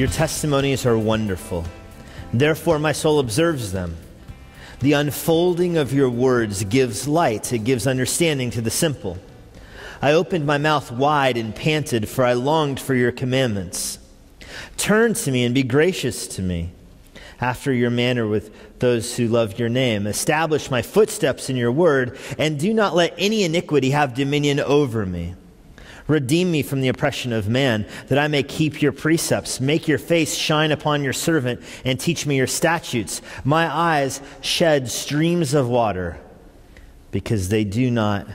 Your testimonies are wonderful. Therefore, my soul observes them. The unfolding of your words gives light, it gives understanding to the simple. I opened my mouth wide and panted, for I longed for your commandments. Turn to me and be gracious to me, after your manner with those who love your name. Establish my footsteps in your word, and do not let any iniquity have dominion over me. Redeem me from the oppression of man, that I may keep your precepts. Make your face shine upon your servant, and teach me your statutes. My eyes shed streams of water, because they do not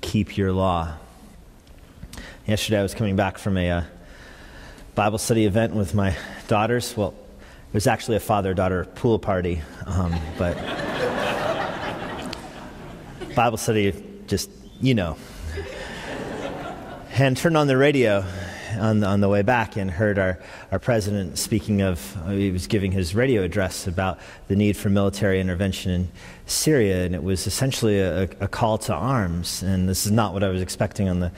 keep your law. Yesterday, I was coming back from a uh, Bible study event with my daughters. Well, it was actually a father daughter pool party, um, but Bible study, just, you know and turned on the radio on, on the way back and heard our, our president speaking of, uh, he was giving his radio address about the need for military intervention in Syria, and it was essentially a, a call to arms. And this is not what I was expecting on the,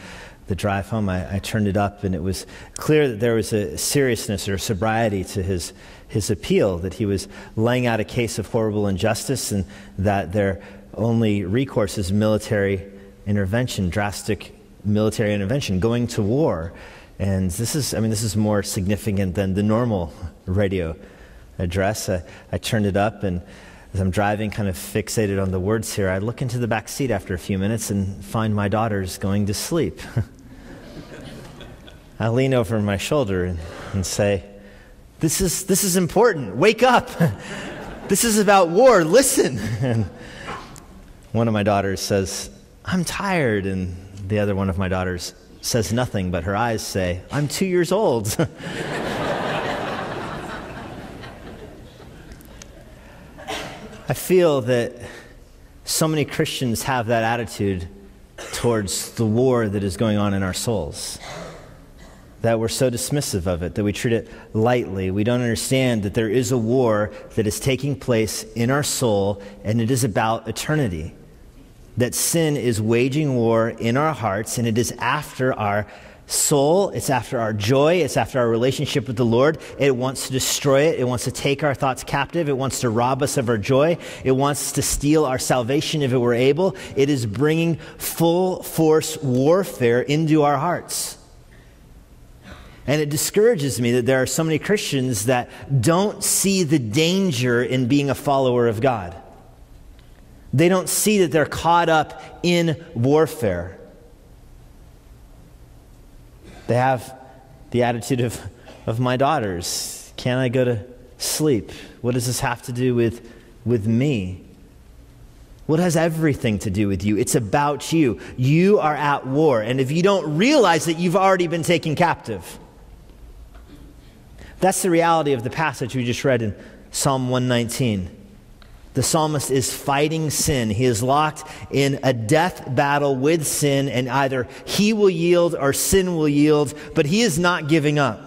the drive home. I, I turned it up, and it was clear that there was a seriousness or sobriety to his, his appeal, that he was laying out a case of horrible injustice, and that their only recourse is military intervention, drastic military intervention, going to war. And this is, I mean, this is more significant than the normal radio address. I, I turned it up, and as I'm driving, kind of fixated on the words here, I look into the back seat after a few minutes and find my daughters going to sleep. I lean over my shoulder and, and say, this is, this is important. Wake up. this is about war. Listen. And one of my daughters says, I'm tired. And the other one of my daughters says nothing, but her eyes say, I'm two years old. I feel that so many Christians have that attitude towards the war that is going on in our souls. That we're so dismissive of it, that we treat it lightly. We don't understand that there is a war that is taking place in our soul, and it is about eternity that sin is waging war in our hearts, and it is after our soul, it's after our joy, it's after our relationship with the Lord. It wants to destroy it, it wants to take our thoughts captive, it wants to rob us of our joy, it wants to steal our salvation if it were able. It is bringing full force warfare into our hearts. And it discourages me that there are so many Christians that don't see the danger in being a follower of God. They don't see that they're caught up in warfare. They have the attitude of, of my daughters. Can I go to sleep? What does this have to do with, with me? It has everything to do with you. It's about you. You are at war. And if you don't realize that you've already been taken captive, that's the reality of the passage we just read in Psalm 119. The psalmist is fighting sin. He is locked in a death battle with sin, and either he will yield or sin will yield, but he is not giving up.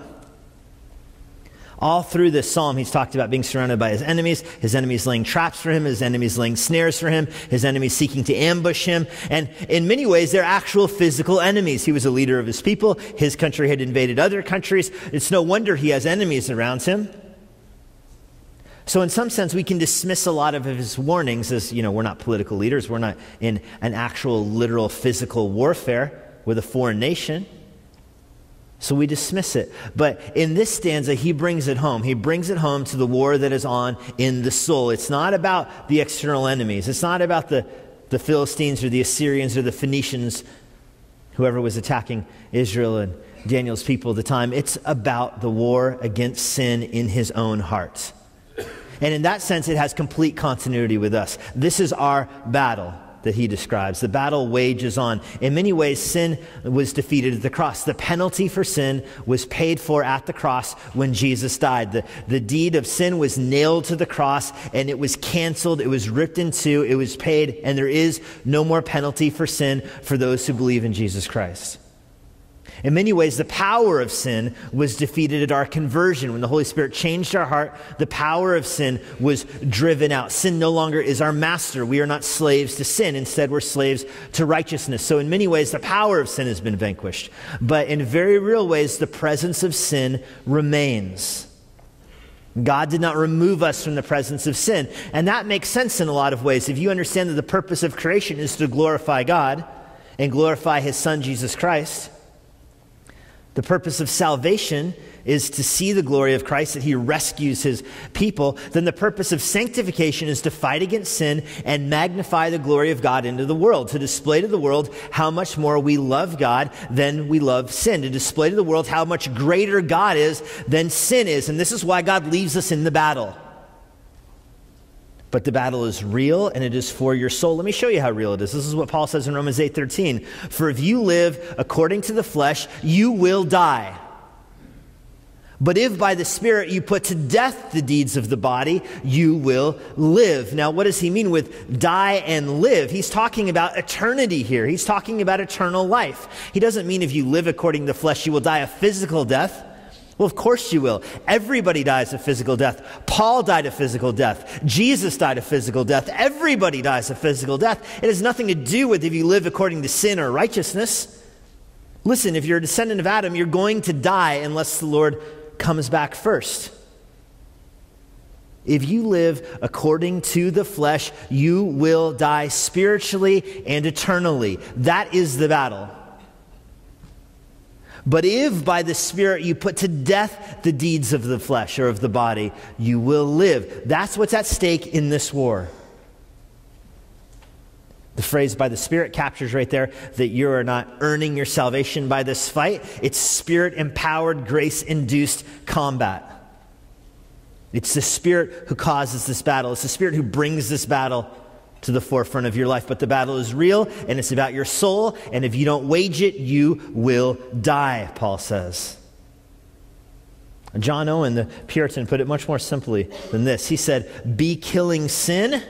All through this psalm, he's talked about being surrounded by his enemies, his enemies laying traps for him, his enemies laying snares for him, his enemies seeking to ambush him. And in many ways, they're actual physical enemies. He was a leader of his people. His country had invaded other countries. It's no wonder he has enemies around him. So, in some sense, we can dismiss a lot of his warnings as, you know, we're not political leaders. We're not in an actual, literal, physical warfare with a foreign nation. So we dismiss it. But in this stanza, he brings it home. He brings it home to the war that is on in the soul. It's not about the external enemies, it's not about the, the Philistines or the Assyrians or the Phoenicians, whoever was attacking Israel and Daniel's people at the time. It's about the war against sin in his own heart. And in that sense, it has complete continuity with us. This is our battle that he describes. The battle wages on. In many ways, sin was defeated at the cross. The penalty for sin was paid for at the cross when Jesus died. The, the deed of sin was nailed to the cross and it was canceled. It was ripped in two. It was paid, and there is no more penalty for sin for those who believe in Jesus Christ. In many ways, the power of sin was defeated at our conversion. When the Holy Spirit changed our heart, the power of sin was driven out. Sin no longer is our master. We are not slaves to sin. Instead, we're slaves to righteousness. So, in many ways, the power of sin has been vanquished. But in very real ways, the presence of sin remains. God did not remove us from the presence of sin. And that makes sense in a lot of ways. If you understand that the purpose of creation is to glorify God and glorify His Son, Jesus Christ, the purpose of salvation is to see the glory of Christ, that he rescues his people, then the purpose of sanctification is to fight against sin and magnify the glory of God into the world, to display to the world how much more we love God than we love sin, to display to the world how much greater God is than sin is. And this is why God leaves us in the battle. But the battle is real and it is for your soul. Let me show you how real it is. This is what Paul says in Romans 8:13. For if you live according to the flesh, you will die. But if by the Spirit you put to death the deeds of the body, you will live. Now, what does he mean with die and live? He's talking about eternity here. He's talking about eternal life. He doesn't mean if you live according to the flesh, you will die a physical death. Well, of course you will. Everybody dies a physical death. Paul died a physical death. Jesus died a physical death. Everybody dies a physical death. It has nothing to do with if you live according to sin or righteousness. Listen, if you're a descendant of Adam, you're going to die unless the Lord comes back first. If you live according to the flesh, you will die spiritually and eternally. That is the battle. But if by the Spirit you put to death the deeds of the flesh or of the body, you will live. That's what's at stake in this war. The phrase by the Spirit captures right there that you are not earning your salvation by this fight. It's Spirit empowered, grace induced combat. It's the Spirit who causes this battle, it's the Spirit who brings this battle to the forefront of your life. But the battle is real and it's about your soul. And if you don't wage it, you will die, Paul says. John Owen, the Puritan, put it much more simply than this. He said, Be killing sin,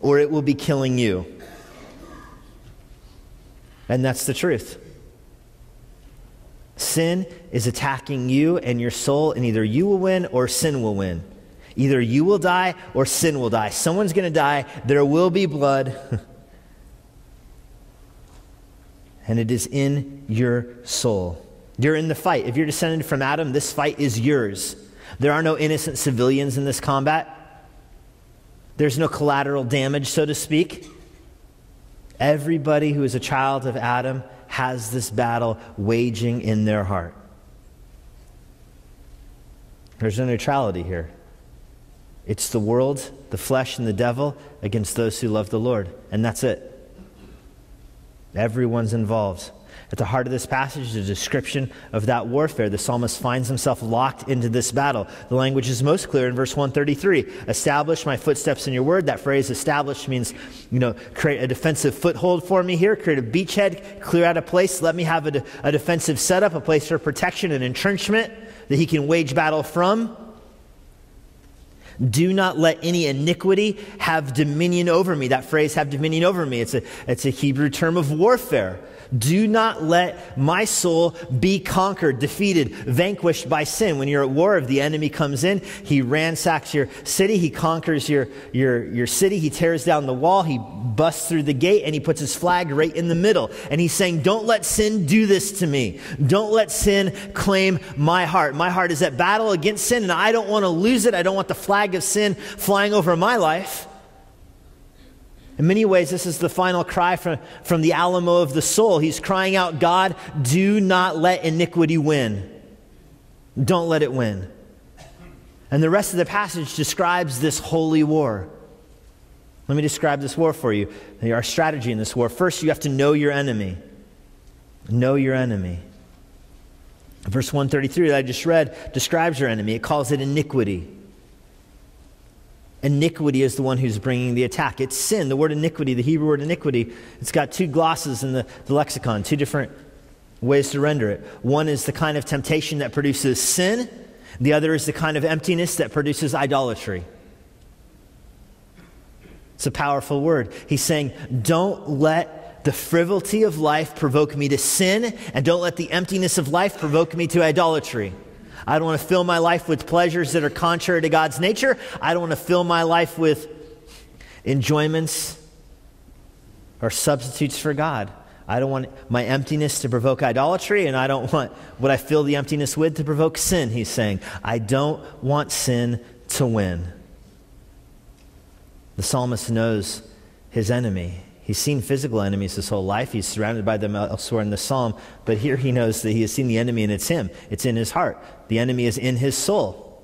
or it will be killing you. And that's the truth. Sin is attacking you and your soul, and either you will win or sin will win. Either you will die or sin will die. Someone's going to die. There will be blood. and it is in your soul. You're in the fight. If you're descended from Adam, this fight is yours. There are no innocent civilians in this combat. There's no collateral damage, so to speak. Everybody who is a child of Adam has this battle waging in their heart. There's no neutrality here. It's the world, the flesh, and the devil against those who love the Lord. And that's it. Everyone's involved. At the heart of this passage is a description of that warfare. The psalmist finds himself locked into this battle. The language is most clear in verse 133. Establish my footsteps in your word. That phrase establish means, you know, create a defensive foothold for me here, create a beachhead, clear out a place, let me have a, a defensive setup, a place for protection and entrenchment that he can wage battle from. Do not let any iniquity have dominion over me. That phrase, have dominion over me, it's a, it's a Hebrew term of warfare. Do not let my soul be conquered, defeated, vanquished by sin. When you're at war, if the enemy comes in, he ransacks your city, he conquers your, your, your city, he tears down the wall, he busts through the gate, and he puts his flag right in the middle. And he's saying, Don't let sin do this to me. Don't let sin claim my heart. My heart is at battle against sin, and I don't want to lose it. I don't want the flag of sin flying over my life. In many ways, this is the final cry from, from the Alamo of the soul. He's crying out, God, do not let iniquity win. Don't let it win. And the rest of the passage describes this holy war. Let me describe this war for you. Our strategy in this war. First, you have to know your enemy. Know your enemy. Verse 133 that I just read describes your enemy. It calls it iniquity. Iniquity is the one who's bringing the attack. It's sin. The word iniquity, the Hebrew word iniquity, it's got two glosses in the, the lexicon, two different ways to render it. One is the kind of temptation that produces sin, the other is the kind of emptiness that produces idolatry. It's a powerful word. He's saying, don't let the frivolity of life provoke me to sin, and don't let the emptiness of life provoke me to idolatry. I don't want to fill my life with pleasures that are contrary to God's nature. I don't want to fill my life with enjoyments or substitutes for God. I don't want my emptiness to provoke idolatry, and I don't want what I fill the emptiness with to provoke sin, he's saying. I don't want sin to win. The psalmist knows his enemy. He's seen physical enemies his whole life. He's surrounded by them elsewhere in the psalm. But here he knows that he has seen the enemy, and it's him. It's in his heart. The enemy is in his soul.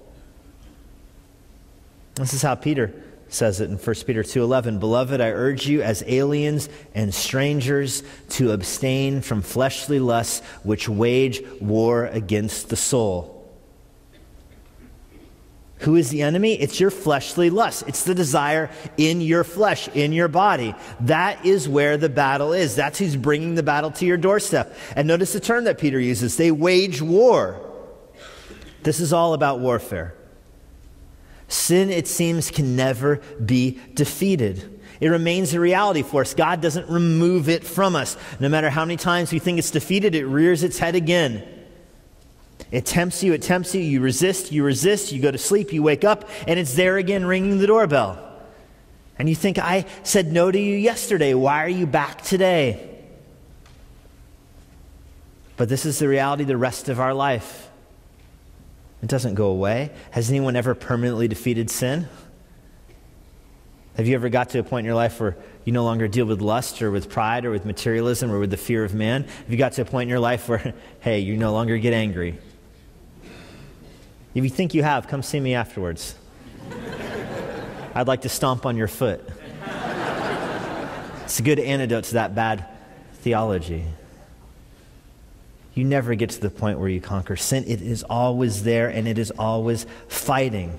This is how Peter says it in 1 Peter 2:11, "Beloved, I urge you as aliens and strangers to abstain from fleshly lusts which wage war against the soul." Who is the enemy? It's your fleshly lust. It's the desire in your flesh, in your body. That is where the battle is. That's who's bringing the battle to your doorstep. And notice the term that Peter uses. They wage war. This is all about warfare. Sin, it seems, can never be defeated. It remains a reality for us. God doesn't remove it from us. No matter how many times we think it's defeated, it rears its head again. It tempts you, it tempts you, you resist, you resist, you go to sleep, you wake up, and it's there again ringing the doorbell. And you think, I said no to you yesterday. Why are you back today? But this is the reality the rest of our life. It doesn't go away. Has anyone ever permanently defeated sin? Have you ever got to a point in your life where you no longer deal with lust or with pride or with materialism or with the fear of man? Have you got to a point in your life where, hey, you no longer get angry? If you think you have, come see me afterwards. I'd like to stomp on your foot. It's a good antidote to that bad theology. You never get to the point where you conquer sin. It is always there and it is always fighting.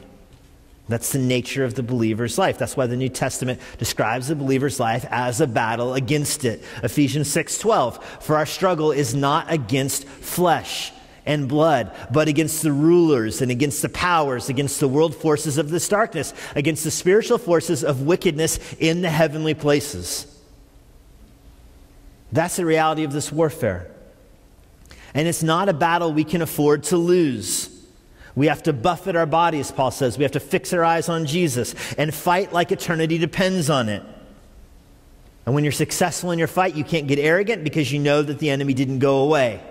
That's the nature of the believer's life. That's why the New Testament describes the believer's life as a battle against it. Ephesians 6:12, for our struggle is not against flesh and blood, but against the rulers and against the powers, against the world forces of this darkness, against the spiritual forces of wickedness in the heavenly places. That's the reality of this warfare. And it's not a battle we can afford to lose. We have to buffet our bodies, Paul says. We have to fix our eyes on Jesus and fight like eternity depends on it. And when you're successful in your fight, you can't get arrogant because you know that the enemy didn't go away.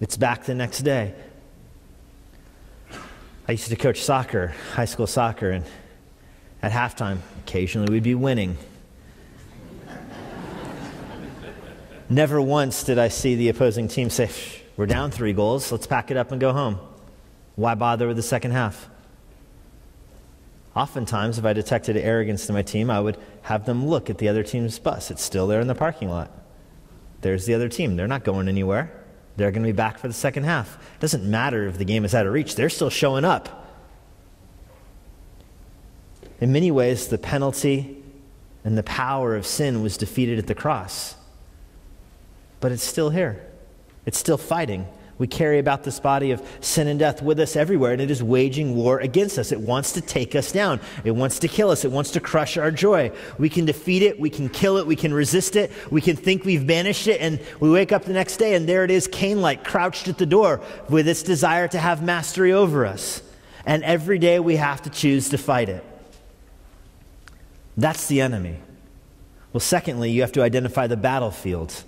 It's back the next day. I used to coach soccer, high school soccer, and at halftime, occasionally we'd be winning. Never once did I see the opposing team say, We're down three goals, let's pack it up and go home. Why bother with the second half? Oftentimes, if I detected arrogance in my team, I would have them look at the other team's bus. It's still there in the parking lot. There's the other team. They're not going anywhere. They're going to be back for the second half. It doesn't matter if the game is out of reach, they're still showing up. In many ways, the penalty and the power of sin was defeated at the cross. But it's still here, it's still fighting. We carry about this body of sin and death with us everywhere, and it is waging war against us. It wants to take us down. It wants to kill us. It wants to crush our joy. We can defeat it. We can kill it. We can resist it. We can think we've banished it, and we wake up the next day, and there it is, Cain like, crouched at the door with its desire to have mastery over us. And every day we have to choose to fight it. That's the enemy. Well, secondly, you have to identify the battlefield.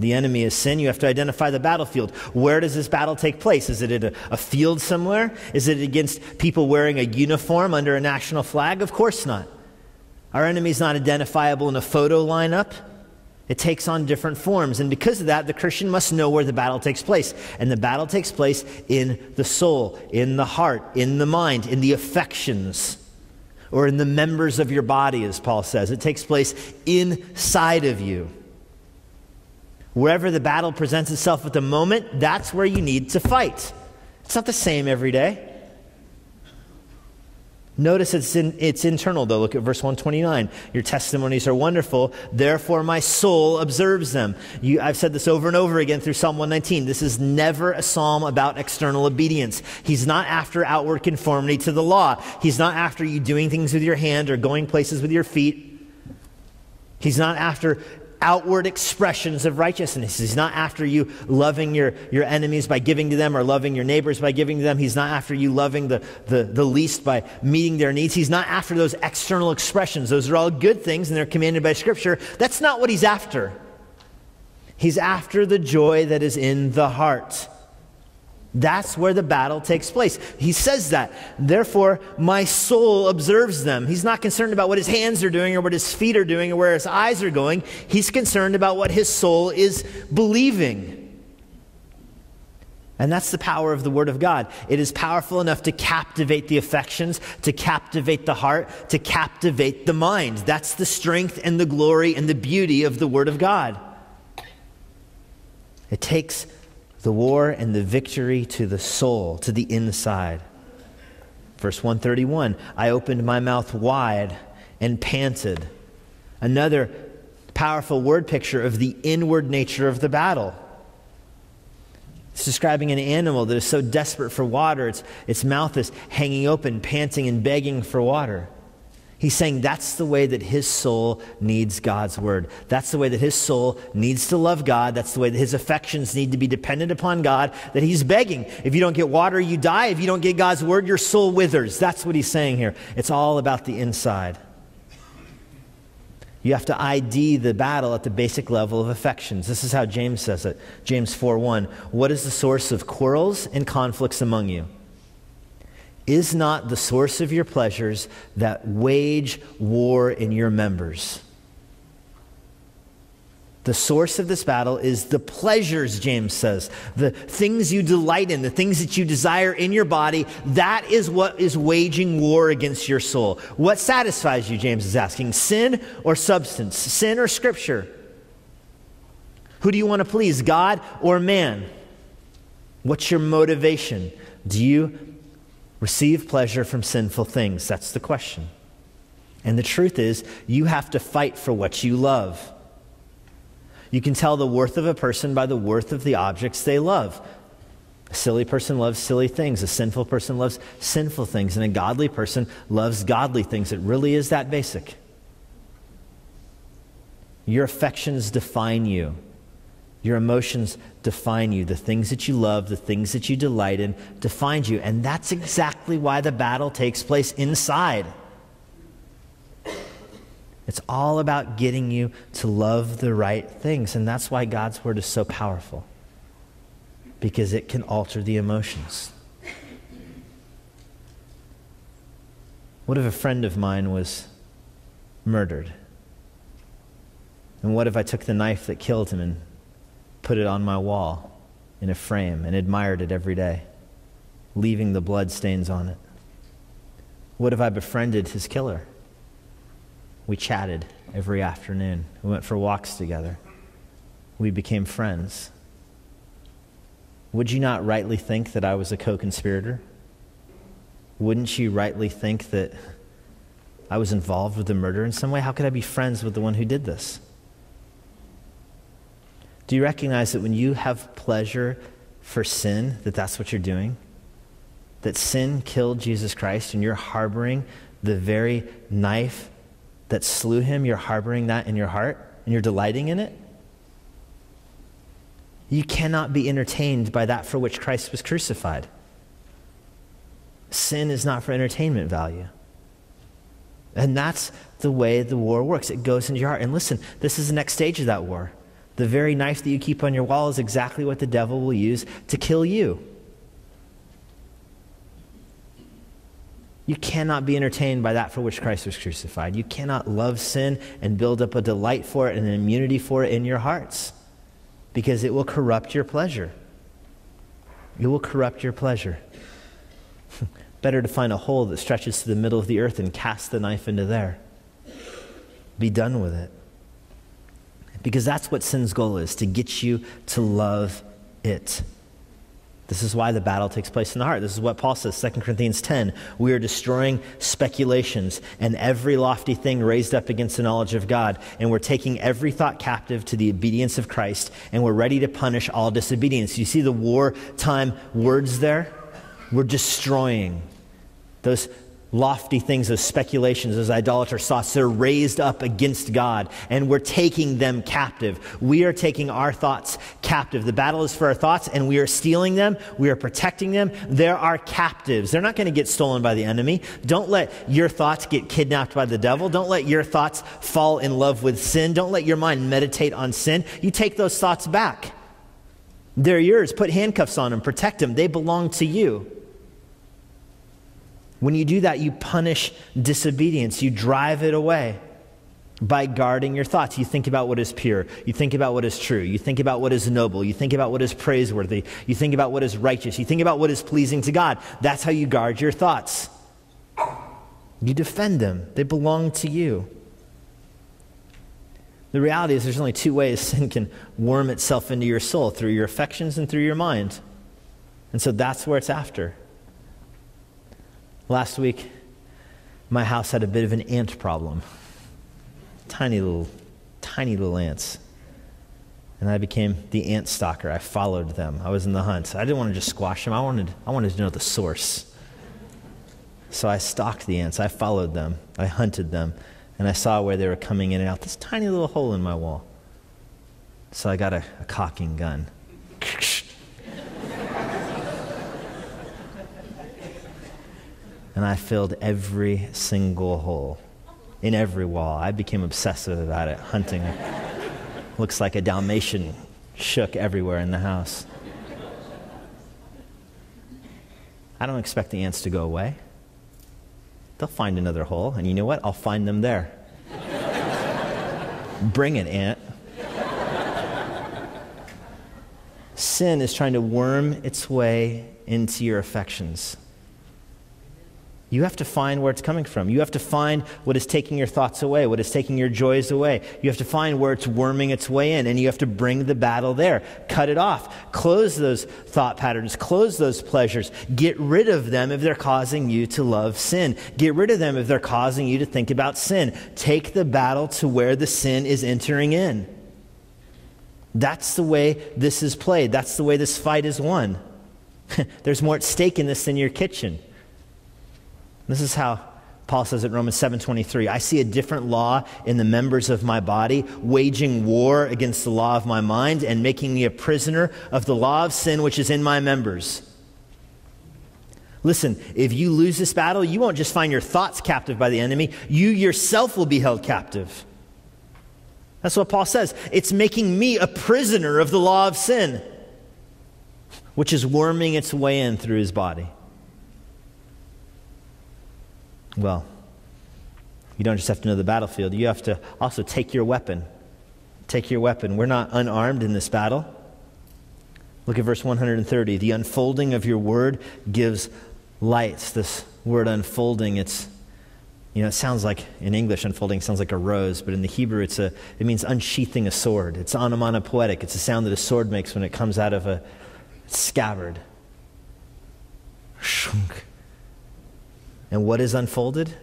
The enemy is sin. You have to identify the battlefield. Where does this battle take place? Is it at a, a, field somewhere? Is it against people wearing a uniform under a national flag? Of course not. Our enemy is not identifiable in a photo lineup. It takes on different forms. And because of that, the Christian must know where the battle takes place. And the battle takes place in the soul, in the heart, in the mind, in the affections, or in the members of your body, as Paul says. It takes place inside of you. Wherever the battle presents itself at the moment, that's where you need to fight. It's not the same every day. Notice it's, in, it's internal, though. Look at verse 129. Your testimonies are wonderful, therefore my soul observes them. You, I've said this over and over again through Psalm 119. This is never a psalm about external obedience. He's not after outward conformity to the law, he's not after you doing things with your hand or going places with your feet. He's not after outward expressions of righteousness. He's not after you loving your, your enemies by giving to them or loving your neighbors by giving to them. He's not after you loving the, the, the least by meeting their needs. He's not after those external expressions. Those are all good things and they're commanded by Scripture. That's not what he's after. He's after the joy that is in the heart. That's where the battle takes place. He says that. Therefore, my soul observes them. He's not concerned about what his hands are doing or what his feet are doing or where his eyes are going. He's concerned about what his soul is believing. And that's the power of the Word of God. It is powerful enough to captivate the affections, to captivate the heart, to captivate the mind. That's the strength and the glory and the beauty of the Word of God. It takes the war and the victory to the soul, to the inside. Verse 131 I opened my mouth wide and panted. Another powerful word picture of the inward nature of the battle. It's describing an animal that is so desperate for water, its, its mouth is hanging open, panting and begging for water. He's saying that's the way that his soul needs God's word. That's the way that his soul needs to love God. That's the way that his affections need to be dependent upon God. That he's begging. If you don't get water, you die. If you don't get God's word, your soul withers. That's what he's saying here. It's all about the inside. You have to ID the battle at the basic level of affections. This is how James says it. James 4 1. What is the source of quarrels and conflicts among you? Is not the source of your pleasures that wage war in your members. The source of this battle is the pleasures, James says. The things you delight in, the things that you desire in your body, that is what is waging war against your soul. What satisfies you, James is asking? Sin or substance? Sin or scripture? Who do you want to please, God or man? What's your motivation? Do you receive pleasure from sinful things? That's the question. And the truth is, you have to fight for what you love. You can tell the worth of a person by the worth of the objects they love. A silly person loves silly things. A sinful person loves sinful things. And a godly person loves godly things. It really is that basic. Your affections define you. Your emotions define you. The things that you love, the things that you delight in, define you. And that's exactly why the battle takes place inside. It's all about getting you to love the right things. And that's why God's word is so powerful, because it can alter the emotions. What if a friend of mine was murdered? And what if I took the knife that killed him and put it on my wall in a frame and admired it every day, leaving the blood stains on it? What if I befriended his killer? We chatted every afternoon. We went for walks together. We became friends. Would you not rightly think that I was a co conspirator? Wouldn't you rightly think that I was involved with the murder in some way? How could I be friends with the one who did this? Do you recognize that when you have pleasure for sin, that that's what you're doing? That sin killed Jesus Christ and you're harboring the very knife that slew him, you're harboring that in your heart and you're delighting in it? You cannot be entertained by that for which Christ was crucified. Sin is not for entertainment value. And that's the way the war works. It goes into your heart. And listen, this is the next stage of that war. The very knife that you keep on your wall is exactly what the devil will use to kill you. You cannot be entertained by that for which Christ was crucified. You cannot love sin and build up a delight for it and an immunity for it in your hearts because it will corrupt your pleasure. It will corrupt your pleasure. Better to find a hole that stretches to the middle of the earth and cast the knife into there. Be done with it. Because that's what sin's goal is to get you to love it. This is why the battle takes place in the heart. This is what Paul says, 2 Corinthians 10. We are destroying speculations and every lofty thing raised up against the knowledge of God. And we're taking every thought captive to the obedience of Christ. And we're ready to punish all disobedience. You see the wartime words there? We're destroying. Those lofty things, those speculations, idolatrous thoughts, they're raised up against God, and we're taking them captive. We are taking our thoughts captive. The battle is for our thoughts, and we are stealing them. We are protecting them. They're our captives. They're not going to get stolen by the enemy. Don't let your thoughts get kidnapped by the devil. Don't let your thoughts fall in love with sin. Don't let your mind meditate on sin. You take those thoughts back. They're yours. Put handcuffs on them, protect them. They belong to you. When you do that, you punish disobedience, you drive it away by guarding your thoughts. You think about what is pure, you think about what is true, you think about what is noble, you think about what is praiseworthy, you think about what is righteous, you think about what is pleasing to God. That's how you guard your thoughts. You defend them, they belong to you. The reality is, there's only two ways sin can worm itself into your soul through your affections and through your mind. And so that's where it's after. Last week, my house had a bit of an ant problem. Tiny little, tiny little ants. And I became the ant stalker. I followed them. I was in the hunt. I didn't want to just squash them. I wanted, I wanted to know the source. So I stalked the ants. I followed them. I hunted them. And I saw where they were coming in and out this tiny little hole in my wall. So I got a, a caulking gun. And I filled every single hole in every wall. I became obsessive about it, hunting. Looks like a Dalmatian shook everywhere in the house. I don't expect the ants to go away. They'll find another hole, and you know what? I'll find them there. Bring it, ant. Sin is trying to worm its way into your affections. You have to find where it's coming from. You have to find what is taking your thoughts away, what is taking your joys away. You have to find where it's worming its way in, and you have to bring the battle there. Cut it off. Close those thought patterns. Close those pleasures. Get rid of them if they're causing you to love sin. Get rid of them if they're causing you to think about sin. Take the battle to where the sin is entering in. That's the way this is played. That's the way this fight is won. There's more at stake in this than your kitchen. This is how Paul says it in Romans 7:23, I see a different law in the members of my body, waging war against the law of my mind and making me a prisoner of the law of sin which is in my members. Listen, if you lose this battle, you won't just find your thoughts captive by the enemy, you yourself will be held captive. That's what Paul says. It's making me a prisoner of the law of sin, which is worming its way in through his body. Well, you don't just have to know the battlefield, you have to also take your weapon. Take your weapon. We're not unarmed in this battle. Look at verse 130. The unfolding of your word gives light. This word unfolding, it's you know, it sounds like in English, unfolding sounds like a rose, but in the Hebrew, it's a, it means unsheathing a sword. It's onomatopoetic. It's a sound that a sword makes when it comes out of a scabbard. Shunk. And what is unfolded?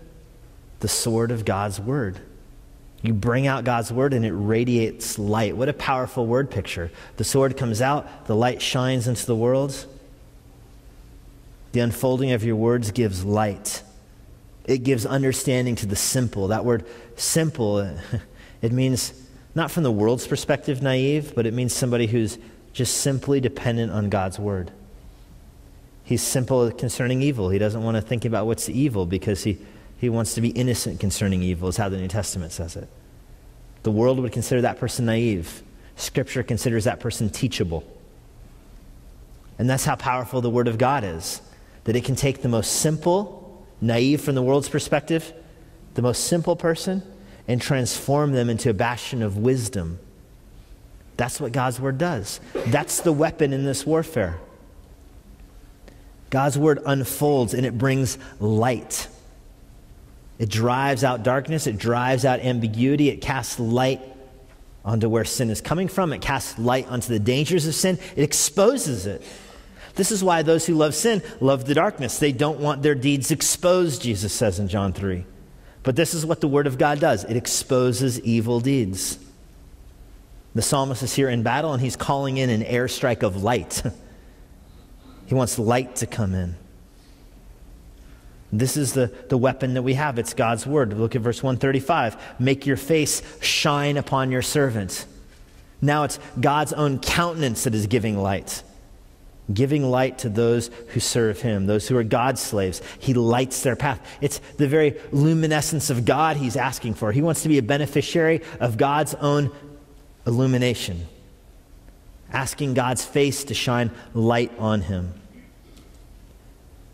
The sword of God's word. You bring out God's word and it radiates light. What a powerful word picture. The sword comes out, the light shines into the world. The unfolding of your words gives light. It gives understanding to the simple. That word simple, it means not from the world's perspective naive, but it means somebody who's just simply dependent on God's word. He's simple concerning evil. He doesn't want to think about what's evil because he, he wants to be innocent concerning evil, is how the New Testament says it. The world would consider that person naive. Scripture considers that person teachable. And that's how powerful the Word of God is that it can take the most simple, naive from the world's perspective, the most simple person, and transform them into a bastion of wisdom. That's what God's Word does. That's the weapon in this warfare. God's word unfolds and it brings light. It drives out darkness, it drives out ambiguity, it casts light onto where sin is coming from, it casts light onto the dangers of sin, it exposes it. This is why those who love sin love the darkness. They don't want their deeds exposed, Jesus says in John 3. But this is what the Word of God does it exposes evil deeds. The psalmist is here in battle and he's calling in an airstrike of light. He wants light to come in. This is the, the weapon that we have. It's God's word. Look at verse 135. Make your face shine upon your servant. Now it's God's own countenance that is giving light, giving light to those who serve him, those who are God's slaves. He lights their path. It's the very luminescence of God he's asking for. He wants to be a beneficiary of God's own illumination, asking God's face to shine light on him.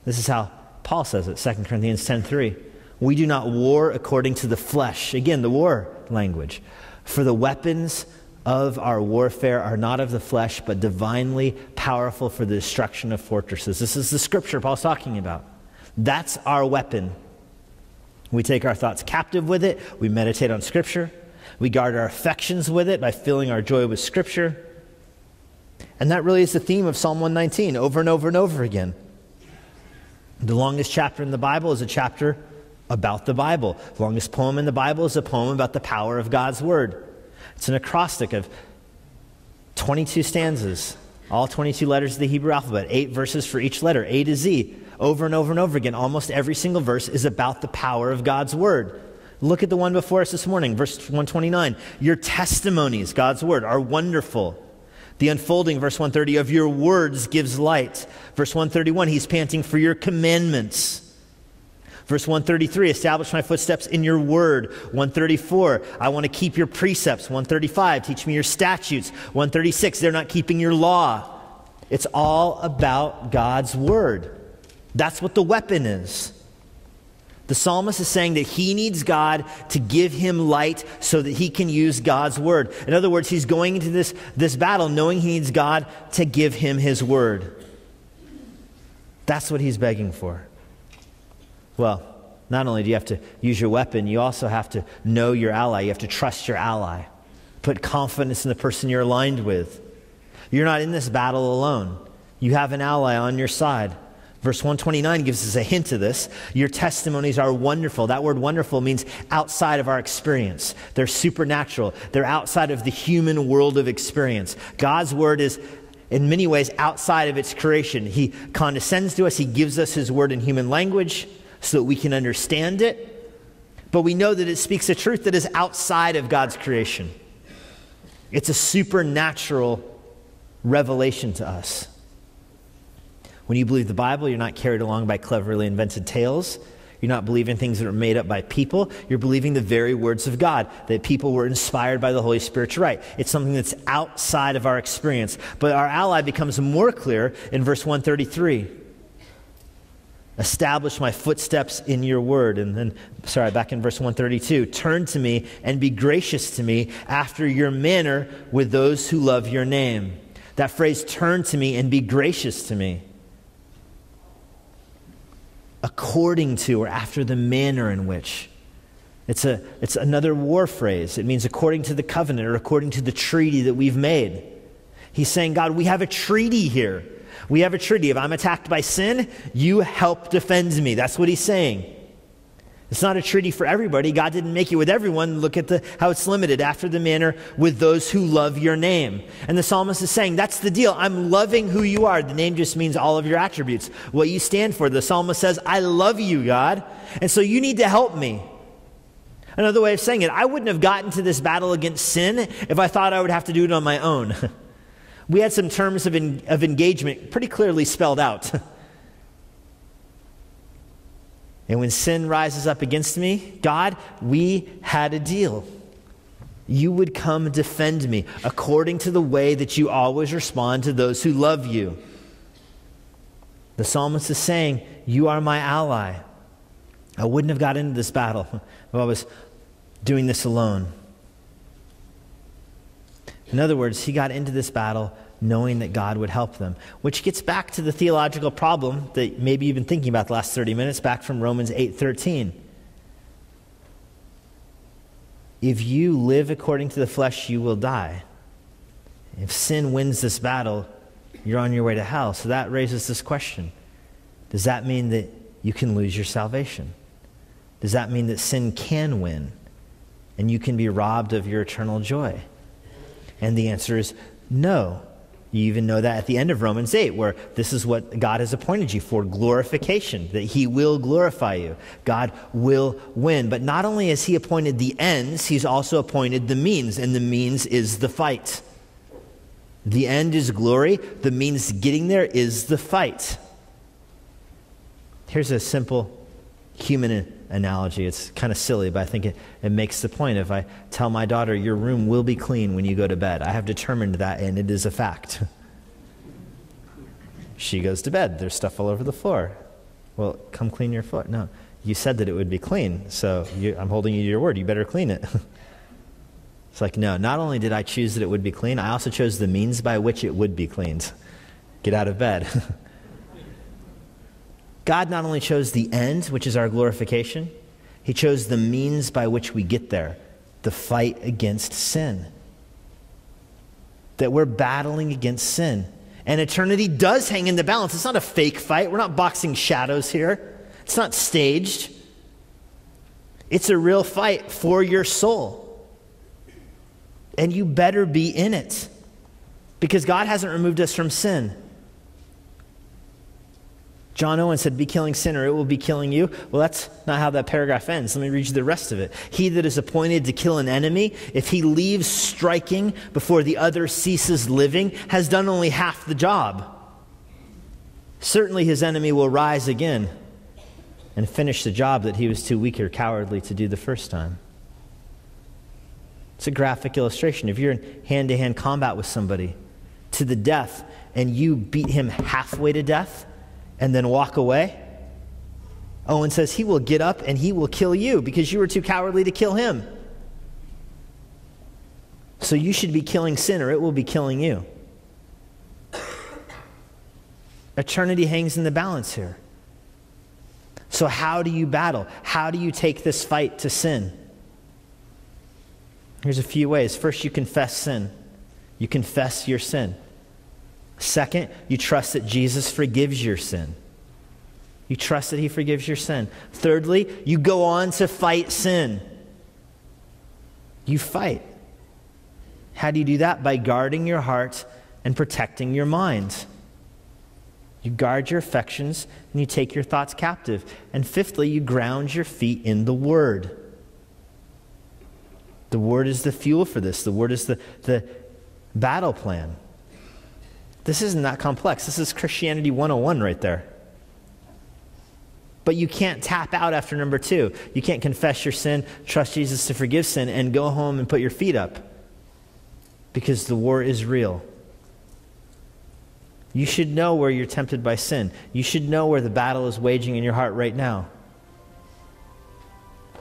This is how Paul says it, 2 Corinthians 10:3. We do not war according to the flesh. Again, the war language. For the weapons of our warfare are not of the flesh, but divinely powerful for the destruction of fortresses. This is the scripture Paul's talking about. That's our weapon. We take our thoughts captive with it, we meditate on scripture, we guard our affections with it by filling our joy with scripture. And that really is the theme of Psalm 119 over and over and over again. The longest chapter in the Bible is a chapter about the Bible. The longest poem in the Bible is a poem about the power of God's Word. It's an acrostic of 22 stanzas, all 22 letters of the Hebrew alphabet, eight verses for each letter, A to Z, over and over and over again. Almost every single verse is about the power of God's Word. Look at the one before us this morning, verse 129. Your testimonies, God's Word, are wonderful. The unfolding, verse 130, of your words gives light. Verse 131, he's panting for your commandments. Verse 133, establish my footsteps in your word. 134, I want to keep your precepts. 135, teach me your statutes. 136, they're not keeping your law. It's all about God's word. That's what the weapon is. The psalmist is saying that he needs God to give him light so that he can use God's word. In other words, he's going into this, this battle knowing he needs God to give him his word. That's what he's begging for. Well, not only do you have to use your weapon, you also have to know your ally. You have to trust your ally. Put confidence in the person you're aligned with. You're not in this battle alone, you have an ally on your side. Verse 129 gives us a hint of this. Your testimonies are wonderful. That word wonderful means outside of our experience. They're supernatural. They're outside of the human world of experience. God's word is in many ways outside of its creation. He condescends to us. He gives us his word in human language so that we can understand it. But we know that it speaks a truth that is outside of God's creation. It's a supernatural revelation to us. When you believe the Bible, you're not carried along by cleverly invented tales. You're not believing things that are made up by people. You're believing the very words of God, that people were inspired by the Holy Spirit to write. It's something that's outside of our experience. But our ally becomes more clear in verse 133. Establish my footsteps in your word. And then, sorry, back in verse 132 Turn to me and be gracious to me after your manner with those who love your name. That phrase, turn to me and be gracious to me according to or after the manner in which. It's, a, it's another war phrase. It means according to the covenant or according to the treaty that we've made. He's saying, God, we have a treaty here. We have a treaty. If I'm attacked by sin, you help defend me. That's what he's saying. It's not a treaty for everybody. God didn't make it with everyone. Look at the, how it's limited after the manner with those who love your name. And the psalmist is saying, that's the deal. I'm loving who you are. The name just means all of your attributes, what you stand for. The psalmist says, I love you, God. And so you need to help me. Another way of saying it, I wouldn't have gotten to this battle against sin if I thought I would have to do it on my own. we had some terms of, in, of engagement pretty clearly spelled out. And when sin rises up against me, God, we had a deal. You would come defend me according to the way that you always respond to those who love you. The psalmist is saying, You are my ally. I wouldn't have got into this battle if I was doing this alone. In other words, he got into this battle knowing that God would help them. Which gets back to the theological problem that maybe you've been thinking about the last 30 minutes, back from Romans 8:13. If you live according to the flesh, you will die. If sin wins this battle, you're on your way to hell. So that raises this question Does that mean that you can lose your salvation? Does that mean that sin can win and you can be robbed of your eternal joy? And the answer is no. You even know that at the end of Romans 8, where this is what God has appointed you for glorification, that He will glorify you. God will win. But not only has He appointed the ends, He's also appointed the means, and the means is the fight. The end is glory, the means getting there is the fight. Here's a simple human analogy. It's kind of silly, but I think it, it makes the point. If I tell my daughter, Your room will be clean when you go to bed, I have determined that, and it is a fact. she goes to bed, there's stuff all over the floor. Well, come clean your floor. No, you said that it would be clean, so you, I'm holding you to your word. You better clean it. it's like, no, not only did I choose that it would be clean, I also chose the means by which it would be cleaned. Get out of bed. God not only chose the end, which is our glorification, He chose the means by which we get there the fight against sin. That we're battling against sin. And eternity does hang in the balance. It's not a fake fight. We're not boxing shadows here, it's not staged. It's a real fight for your soul. And you better be in it because God hasn't removed us from sin. John Owen said, Be killing sin or it will be killing you. Well, that's not how that paragraph ends. Let me read you the rest of it. He that is appointed to kill an enemy, if he leaves striking before the other ceases living, has done only half the job. Certainly his enemy will rise again and finish the job that he was too weak or cowardly to do the first time. It's a graphic illustration. If you're in hand to hand combat with somebody to the death and you beat him halfway to death, and then walk away? Owen says he will get up and he will kill you because you were too cowardly to kill him. So you should be killing sin or it will be killing you. Eternity hangs in the balance here. So, how do you battle? How do you take this fight to sin? Here's a few ways. First, you confess sin, you confess your sin. Second, you trust that Jesus forgives your sin. You trust that he forgives your sin. Thirdly, you go on to fight sin. You fight. How do you do that? By guarding your heart and protecting your mind. You guard your affections and you take your thoughts captive. And fifthly, you ground your feet in the Word. The Word is the fuel for this, the Word is the, the battle plan. This isn't that complex. This is Christianity 101 right there. But you can't tap out after number two. You can't confess your sin, trust Jesus to forgive sin, and go home and put your feet up because the war is real. You should know where you're tempted by sin. You should know where the battle is waging in your heart right now.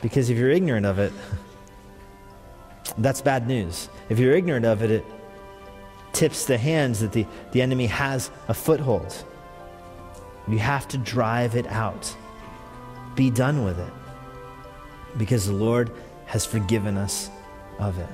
Because if you're ignorant of it, that's bad news. If you're ignorant of it, it tips the hands that the, the enemy has a foothold. You have to drive it out. Be done with it because the Lord has forgiven us of it.